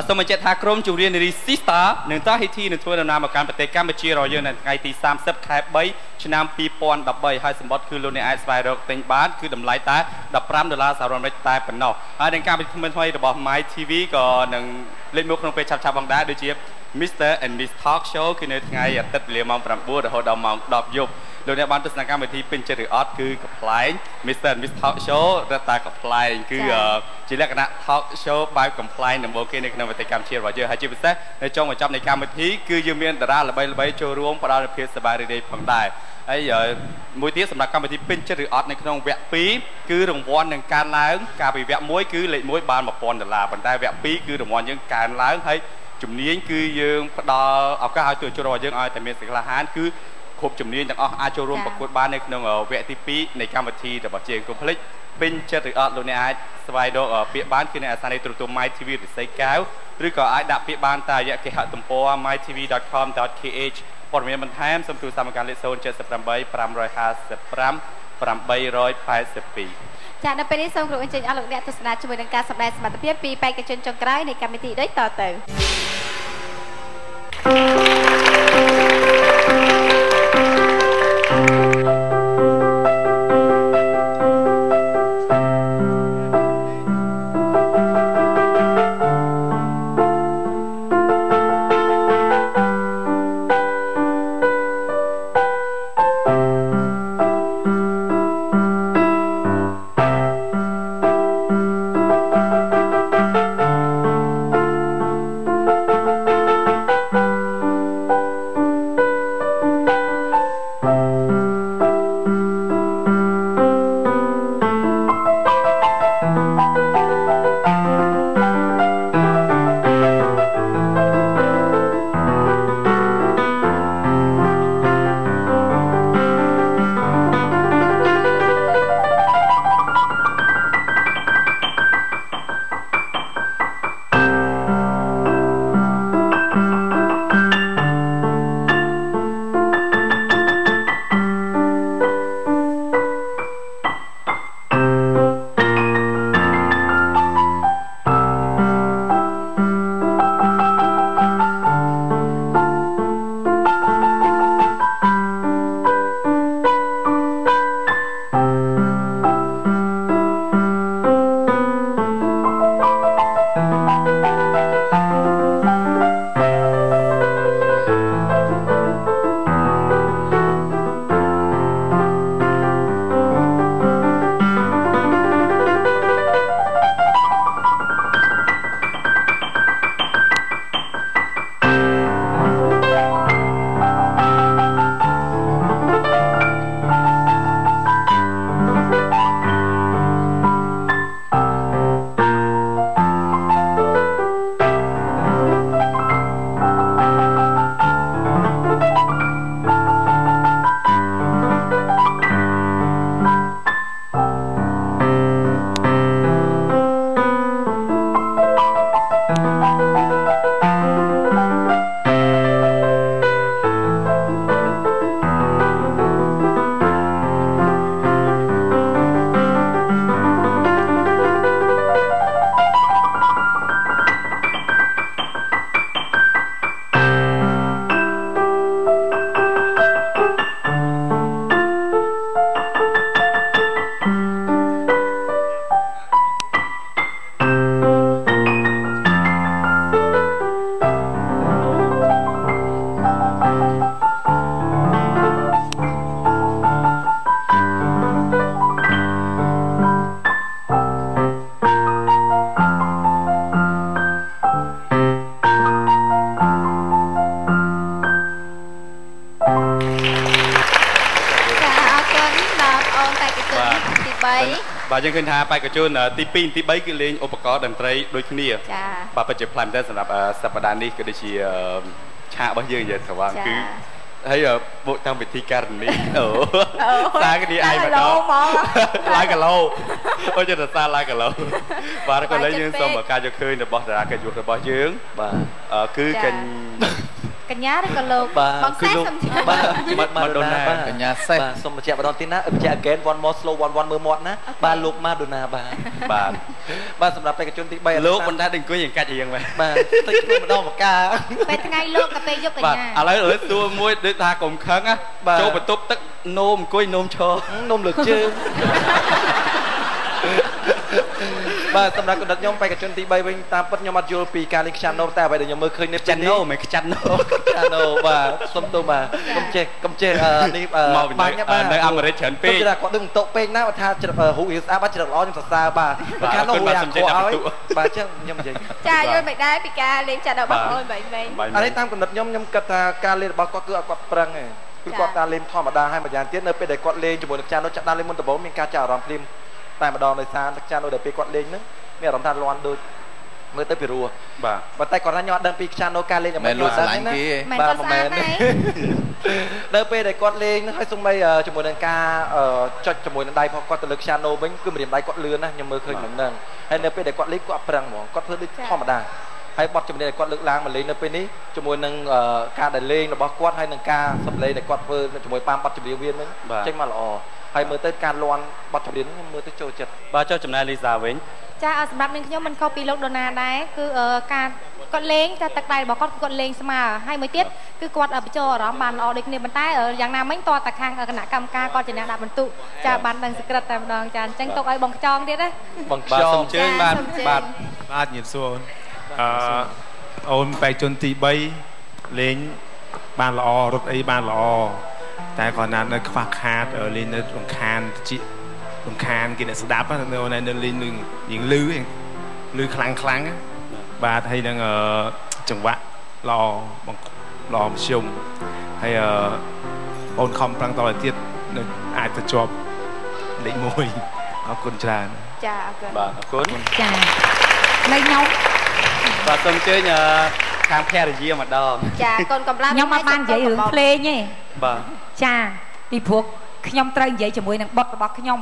បាទសូមបញ្ជាក់ថាក្រុមជំនាញនារី Sister និងតា Hiti នឹងធ្វើដំណើរមកកាន់ប្រទេសកម្ពុជារបស់យើងនៅថ្ងៃទី30ខែ3ឆ្នាំ2013ហើយសម្បត្តិគឺលោកអ្នកអាចស្វែងរកទិញបានគឺតម្លៃតែ15ដុល្លារសហរដ្ឋអាមេរិកតែប៉ុណ្ណោះហើយនឹងការពិធីថ្មីៗរបស់ My TV ក៏នឹងលេចមកក្នុងពេលឆាប់ៗផងដែរដូចជា Mr and Miss Talk Show គឺនៅថ្ងៃអាទិត្យវេលាម៉ោង9រហូតដល់ម៉ោង10យប់លោកអ្នកបានទស្សនាកម្មវិធីពេញចិត្តឬអត់គឺកំ pl ែង Mr and Miss Talk Show រត់តែកំ pl ែងគឺជាលក្ខណៈ talk show បែបកំ pl ែងដំបូងគេនៅក្នុងប្រទេសកម្ពុជារបស់យើងហើយជាពិសេសនៅចុងបញ្ចប់នៃកម្មវិធីគឺយើងមានតារាល្បីៗចូលរួមផ្ដល់នូវភាពសប្បាយរីករាយផងដែរ ហើយមួយទៀតសម្រាប់កម្មវិធីពេញចិត្តឬអត់នៅក្នុងវគ្គ2គឺរង្វាន់នឹងកើនឡើងកាលពីវគ្គ1គឺលេខ1បាន1000ដុល្លារប៉ុន្តែវគ្គ2គឺរង្វាន់យើងកើនឡើងហើយជំនាញគឺយើងផ្ដល់ឱកាសឲ្យទូជនរបស់យើងឲ្យតែមានសេចក្ដីហានគឺគ្រប់ជំនាញទាំងអស់អាចចូលរួមប្រកួតបាននៅក្នុងវគ្គទី2នៃកម្មវិធីរបស់ជាងកុំភ្លេចពេញចិត្តឬអត់លោកអ្នកអាចស្វែងរកពាក្យបានគឺនៅអាសានីទូរទស្សន៍ My TV រិស័យកែវឬក៏អាចដាក់ពាក្យបានតាមរយៈគេហទំព័រ mytv.com.kh ព័ត៌មានបន្ថែមសូមទូរស័ព្ទមកកាន់លេខ078 555 882ចានៅពេលនេះសូមគោរពអញ្ជើញអស់លោកអ្នកទស្សនាជាមួយនឹងការសម្ដែងសមត្ថភាពពីបេក្ខជនចុងក្រោយនៃកម្មវិធីដូចតទៅ បាទយើងឃើញថាបេក្ខជនទី2ទី3គឺលេងឧបករណ៍តន្ត្រីដូចគ្នាចាបាទពិតជាប្លែកតែសម្រាប់សប្តាហ៍នេះគឺដូចជាឆាករបស់យើងនិយាយថាគឺហើយបុកតាមវិធីការនីអូសាគ្នាឯងម្ដងឡាគីឡូអូចិត្តសាឡាគីឡូបាទក៏លេងយើងសូមការយកឃើញរបស់តារាកិច្ចយុទ្ធរបស់យើងបាទគឺកញ្កញ្ញាឬក៏លោកបងសេះសុំបាទម៉ាដូណាកញ្ញាសេះបាទសូមបញ្ជាក់ម្ដងទៀតណាបញ្ជាក់ again one more slow one one មើលមាត់ណាបាទលោកម៉ាដូណាបាទបាទបាទសម្រាប់បេក្ខជនទី3លោកបណ្ដាតអង្គុយយ៉ាងកាច់រៀងមែនបាទតិចមួយម្ដងមកកាពេលថ្ងៃលោកកាពេលយប់កបាទញ្ញាឥឡូវឥឡូវសួរមួយដូចថាកុំខឹងណាបាទចូលបន្ទប់ទឹកនោមអង្គុយនោមឈរនំលើកជើង បាទសម្រាប់កណ្ដិតខ្ញុំបេក្ខជនទី3វិញតាមពិតខ្ញុំអត់យល់ពីការលេងខ្ចាន់ណូតែអ្វីដែលខ្ញុំមើលឃើញនេះចាន់ណូមិនខ្ចាន់ណូខ្ចាន់ណូបាទសុំទោសបាទកុំចេះកុំចេះអឺនេះអឺមកពីបាញ់ណាបាទនៅអាមេរិកច្រើនពេកខ្ញុំជឿថាគាត់ដឹងតុពេកណាគាត់ថាច្រឹកអឺរូបរាងស្អាតបាទច្រឹកល្អខ្ញុំសរសើរបាទបាទខាងនោះអរគុណវាបាទអាសំក្រជិះក់ដាក់ឲ្យបន្ទុកបាទអញ្ចឹងខ្ញុំនិយាយចាយល់មិនដែរពីការលេងចាត់របស់បងអូនបែងបែងបាយអានេះតាមកំណត់ខ្ញុំខ្ញុំគិតថាការលេងរបស់គាត់គឺអត់គាត់ប្រឹងទេគឺគាត់តាមលេងធម្មតាហើយម្យ៉ាងទៀតនៅពេលដែលគាត់លេងជាមួយនឹងចាននោះចាក់ដើមលេងមុនដំបូងមានការចាប់អារម្មណ៍ភ្លាម តែម្ដងដោយសារទឹកចាននោះដែលពេលគាត់លេងហ្នឹងមានអារម្មណ៍ថាលាន់ដូចមើលទៅពីរោះបាទប៉ុន្តែគាត់ថាខ្ញុំអត់ដឹងពីខ្ចាននោះការលេងយ៉ាងម៉េចមិនលួចស្រឡាញ់គេមិនបាទគាត់ស្អាតមិនមែនទេនៅពេលដែលគាត់លេងហ្នឹងហើយសូម្បីអឺជាមួយនឹងការអឺចុចជាមួយនឹងដៃផងគាត់ទៅលើខ្ចាននោះវិញគឺម្រាមដៃគាត់លឿនណាខ្ញុំមើលឃើញមិនហ្នឹងហើយនៅពេលដែលគាត់លេងគាត់ប្រឹងហ្មងគាត់ធ្វើដូចធម្មតាហើយបទចម្រៀងដែលគាត់លើកឡើងមកលេងនៅពេលនេះជាមួយនឹងអឺការដែលលេងរបស់គាត់ហើយនឹងការសម្លេងដែលគាត់ធ្វើជាមួយប៉ាមបទចម្រៀងវាហ្នឹងចេញមកល្អ ហើយមើលទៅការលន់បទចម្រៀងខ្ញុំមើលទៅចូលចិត្តបាទចុះចំណាយលីសាវិញចាអ่ะសម្រាប់នាងខ្ញុំមិនខុសពីលោកដូណាដែរគឺអឺការគាត់លេងតែទឹកដៃរបស់គាត់គឺគាត់លេងស្មើហើយមួយទៀតគឺគាត់អឺបញ្ចូលអារម្មណ៍បានល្អដូចគ្នាប៉ុន្តែអឺយ៉ាងណាមិញតើតែខាងគណៈកម្មការគាត់ជាអ្នកដាក់បន្ទុកចាបានដឹងសក្រិតតែម្ដងចាអញ្ចឹងទុកឲ្យបងខ្ចងទៀតណាបងខ្បាទយងសូមជើញបាទសូមជើញបាទបាទញៀនសួរអូនអឺអូនបេក្ខជនទី3លេងបានល្អរត់អីបានល្អ តែគាត់ណានៅខ្វះខាតអឺលេងនៅរំខានតិចរំខានគេអ្នកស្ដាប់ណានៅអូនឯងនៅលេងនឹងរៀងលឺឯងលឺខ្លាំងខ្លាំងណាបាទហើយនឹងអឺចង្វាក់ល្អបងល្អមធ្យមហើយអឺអូនខំប្រឹងតទៅទៀតនៅអាចទៅជាប់លេខ1អរគុណច្រើនចាអរគុណបាទអរគុណចានៅខ្ញុំបាទសូមជើញអឺ ខាងភរិយាម្ដងចាកូនកំឡាខ្ញុំអត់បាននិយាយរឿងភ្លេងទេបាទចាពីព្រោះខ្ញុំត្រូវនិយាយជាមួយនឹងបុតរបស់ខ្ញុំ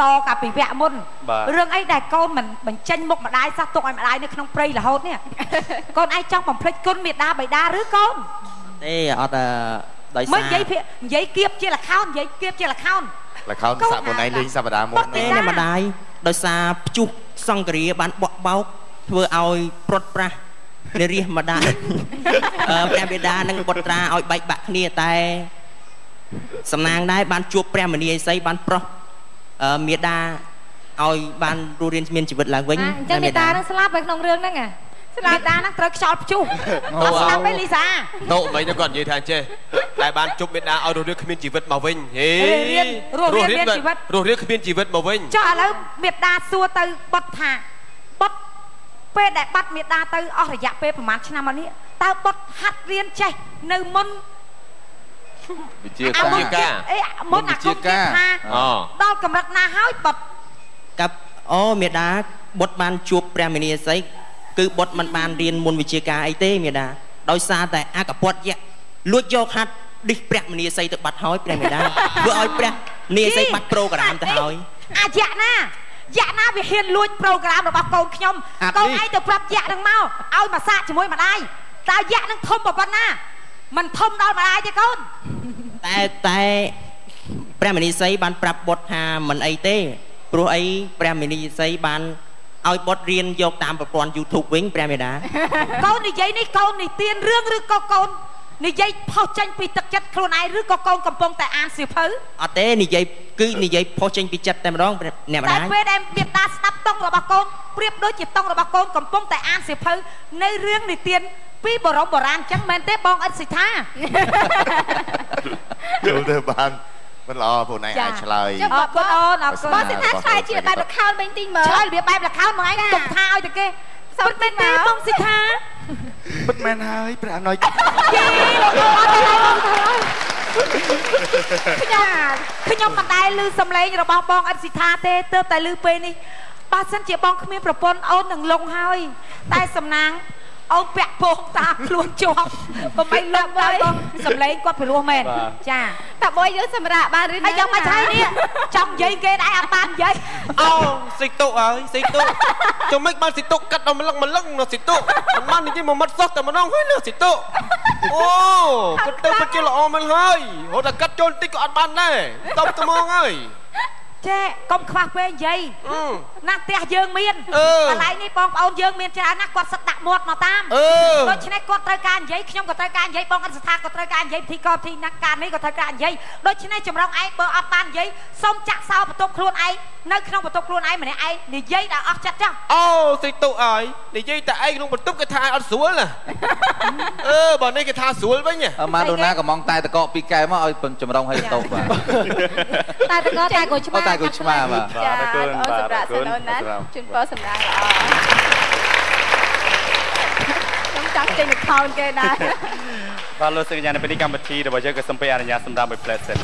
តកាពីវគ្គមុនបាទរឿងអីដែលកូនមិនបញ្ចេញមុខម្ដាយសោះទុកឲ្យម្ដាយនៅក្នុងព្រៃរហូតនេះកូនឯងចង់បំភ្លេចគុណមេដាបៃតាឬកូនទេអត់អឺដោយមិនសារនិយាយភានិយាយគៀបជាលខោននិយាយគៀបជាលខោនលខោនសាក់ប៉ុណ្ណៃលេងសប្តាហ៍មុនទេអ្នកម្ដាយដោយសារព្យុះសង្គ្រាបានបក់បោកធ្វើឲ្យព្រាត់ប្រាស នារីម្ដាយអឺព្រះបិតានិងបុត្រាឲ្យបែកបាក់គ្នាតែ សំណាងដែរបានជួបព្រះមនីឥសីបានប្រោះអឺមេដាឲ្យបានរស់រានមានជីវិតឡើងវិញអញ្ចឹងមេតានឹងស្លាប់នៅក្នុងរឿងហ្នឹងអាស្លាប់តាហ្នឹងត្រូវខ្យល់ព្យុះអត់ស្ដាប់ទេលីសាតោមិញទៅគាត់និយាយថាអញ្ចេះតែបានជប់មេដាឲ្យរស់រានគ្មានជីវិតមកវិញហេរៀនរស់រៀនមានជីវិតរស់រានគ្មានជីវិតមកវិញចុះឥឡូវមេដាសួរទៅបុតថាបុត ពេលដែលបាត់មេដាទៅអស់រយៈពេលប្រហែលឆ្នាំមកនេះតើបុតហាត់រៀនចេះនៅមុនវិជាអាការមុនទៀតអេមុនអាគុំទៀតថាអូដល់កម្រិតណាហើយបុតកាប់អូមេដាបុត្របានជួបព្រះមនីឥសីគឺបុត្រមិនបានរៀនមុនវិជ្ជាការអីទេមេដាដោយសារតែអកពតយៈលួចយកហាត់ឌិះព្រះមនីឥសីទៅបាត់ហើយព្រះមេដាធ្វើឲ្យព្រះមនីឥសីបាត់ប្រូក្រាមទៅហើយអាយៈណា យៈណាវាហ៊ានលួចប្រូក្រាមរបស់កូនខ្ញុំអាប់កូននេះឯងទៅប្រាប់យៈនឹងមកឲ្យមកសាកជាមួយម្ដាយតើយៈនឹងធំប៉ុណ្ណាមិនធំដល់ម្ដាយទេកូនតែតែព្រះមនីសីបានប្រាប់បុត្រថាមិនអីទេព្រោះអីព្រះមនីសីបានឲ្យបុត្ររៀនយកតាមប្រព័ន្ធ YouTube វិញព្រះមេដាកូននិយាយនេះកូននិទានរឿងឬក៏កូន និយាយផុសចេញពីទឹកចិត្តខ្លួនឯងឬក៏កូនកំពុងតែអានសៀវភៅអត់ទេនិយាយគឺនិយាយផុសចេញពីចិត្តតែម្ដងព្រះអ្នកម្តែដាយពេលដែលមេតាស្ដាប់តង់របស់កូនប្រៀបដូចជាតង់របស់កូនកំពុងតែអានសៀវភៅនៅរឿងនិទានពីបរមបុរាណអញ្ចឹងមែនទេបងអិតសិដ្ឋាយល់ទៅបានមិនល្អពួកណៃអាចឆ្លើយចុះអរគុណអូនអរគុណបងសិថាឆ្លើយជាបែបលខោនវិញតិចមើលឆ្លើយរបៀបបែបលខោនមកឯងទុកថាឲ្យទៅគេសូពិមតមែនទេមកបងសិដ្ឋា ពិតមែនហើយព្រះអនុយយេលោកអូអត់ទេខ្ញុំខ្ញុំមិនដែលឮសំឡេងរបស់បងអិតសិដ្ឋាទេទើបតែឮពេលនេះបើសិនជាបងគ្មានប្រពន្ធអូននឹងលងហើយ តែសំណាងអូនពាក់ពោងតាមខ្លួនជាប់បំបីលងដល់បងសំឡេងគាត់ពិរោះមែនបាទចាតាបុយយើងសម្រាប់បានឬហើយយ៉ាងមិនហើយនេះចង់និ យាយគេដែរអត់បាននិយាយអូសិតុហើយសិតុចុះមិនបានសិតុកាត់ដល់ម្លឹងម្លឹងនៅសិតុមិនបាននិយាយមួយម៉ាត់សោះតែម្ដងហើយលើសិតុអូគាត់ទៅពិតជាល្អមែនហើយរត់តែកាត់ចូលតិចក៏អត់បានដែរតបត្មងហើយ ចេះកុំខ្វះពេលនិយាយអឺណាផ្ទះយើងមានអឺកន្លែងនេះបងប្អូនយើងមានច្រើនណាស់គាត់សឹកដាក់មាត់មកតាមអឺដូច្នេះគាត់ត្រូវការនិយាយខ្ញុំក៏ត្រូវការនិយាយបងអន្តរស្ថាក៏ត្រូវការនិយាយពិធីករពិធីណាត់ការនេះក៏ត្រូវការនិយាយដូច្នេះចម្រុងឯងបើអត់បាននិយាយសូមចាក់សោបន្ទប់ខ្លួនឯងនៅក្នុងបន្ទប់ខ្លួនឯងម្នាក់ឯងនិយាយដល់អស់ចិត្តចុះអូស្រីតុអើយនិយាយតែឯងក្នុងបន្ទប់គេថាអត់ស្រួលណាអឺបើនេះគេថាស្រួលវិញហ៎អឺម៉ាដូណាកំងតែតកកពីកែមកឲ្យពឹងចម្រុងឲ្យតោបាទតែតកតែគូឆ្មាអូតែគូឆ្មាបាទបាទអរគុណបាទអរគុណណាជូនពរសម្រាប់ល្អខ្ញុំចង់ចេញ account គេដែរបាទលោកសង្ញ្ញានៅពេលនេះកម្មវិធីរបស់យើងក៏សូមពេលអនុញ្ញាតសម្រាប់ឲ្យផ្លែសិន